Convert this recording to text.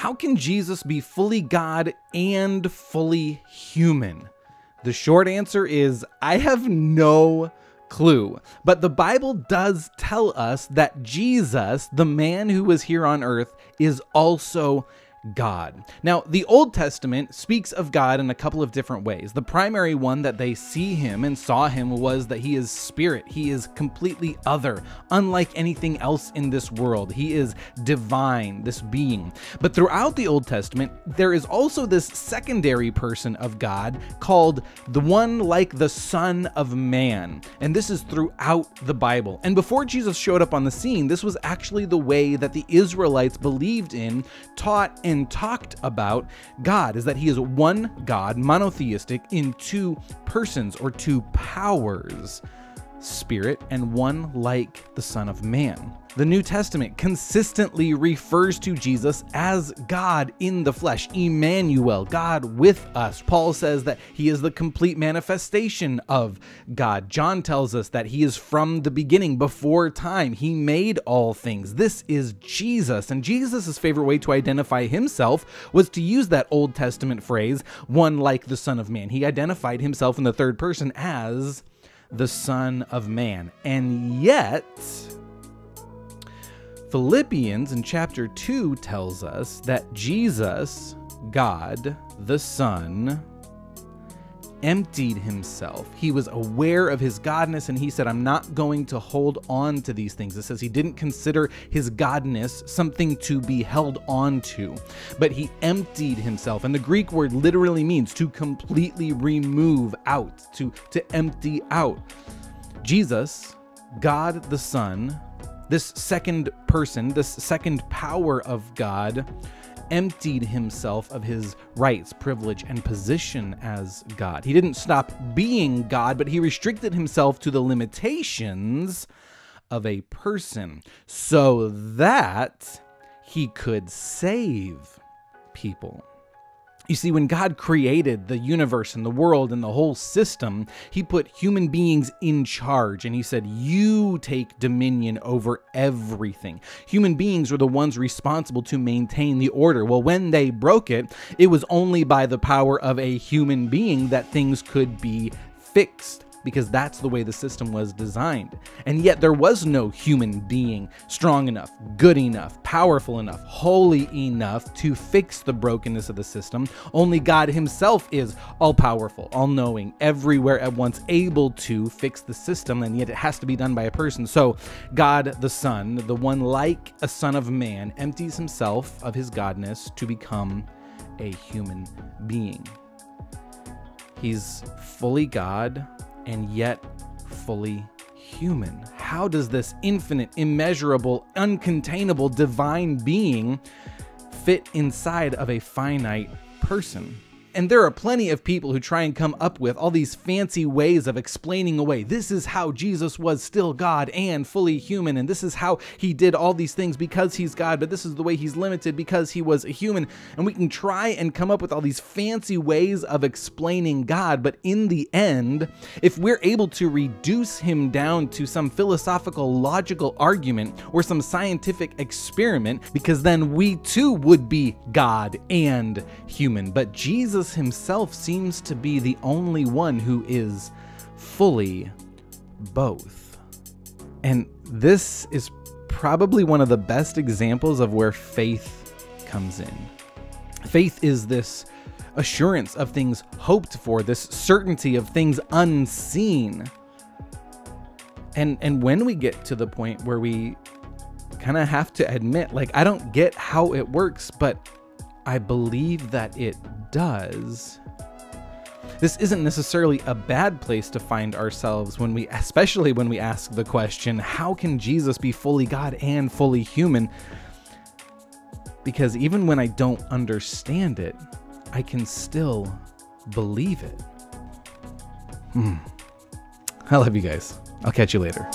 How can Jesus be fully God and fully human? The short answer is I have no clue. But the Bible does tell us that Jesus, the man who was here on earth, is also God. Now, the Old Testament speaks of God in a couple of different ways. The primary one that they see him and saw him was that he is spirit. He is completely other, unlike anything else in this world. He is divine, this being. But throughout the Old Testament, there is also this secondary person of God called the one like the Son of Man. And this is throughout the Bible. And before Jesus showed up on the scene, this was actually the way that the Israelites believed in, taught, and talked about God is that he is one God, monotheistic, in two persons or two powers spirit and one like the Son of Man. The New Testament consistently refers to Jesus as God in the flesh, Emmanuel, God with us. Paul says that he is the complete manifestation of God. John tells us that he is from the beginning, before time. He made all things. This is Jesus. And Jesus' favorite way to identify himself was to use that Old Testament phrase, one like the Son of Man. He identified himself in the third person as the Son of Man. And yet, Philippians in chapter 2 tells us that Jesus, God, the Son, emptied himself. He was aware of his godness and he said, I'm not going to hold on to these things. It says he didn't consider his godness something to be held on to, but he emptied himself. And the Greek word literally means to completely remove out, to, to empty out. Jesus, God the Son, this second person, this second power of God, emptied himself of his rights, privilege, and position as God. He didn't stop being God, but he restricted himself to the limitations of a person so that he could save people. You see, when God created the universe and the world and the whole system, He put human beings in charge and He said, You take dominion over everything. Human beings were the ones responsible to maintain the order. Well, when they broke it, it was only by the power of a human being that things could be fixed because that's the way the system was designed. And yet there was no human being strong enough, good enough, powerful enough, holy enough to fix the brokenness of the system. Only God Himself is all powerful, all knowing, everywhere at once, able to fix the system, and yet it has to be done by a person. So God the Son, the one like a Son of Man, empties Himself of His godness to become a human being. He's fully God, and yet fully human. How does this infinite, immeasurable, uncontainable divine being fit inside of a finite person? And there are plenty of people who try and come up with all these fancy ways of explaining away this is how Jesus was still God and fully human, and this is how he did all these things because he's God, but this is the way he's limited because he was a human. And we can try and come up with all these fancy ways of explaining God, but in the end, if we're able to reduce him down to some philosophical, logical argument or some scientific experiment, because then we too would be God and human. But Jesus Jesus himself seems to be the only one who is fully both. And this is probably one of the best examples of where faith comes in. Faith is this assurance of things hoped for, this certainty of things unseen. And and when we get to the point where we kind of have to admit like I don't get how it works, but I believe that it does, this isn't necessarily a bad place to find ourselves when we, especially when we ask the question, how can Jesus be fully God and fully human? Because even when I don't understand it, I can still believe it. Hmm. I love you guys. I'll catch you later.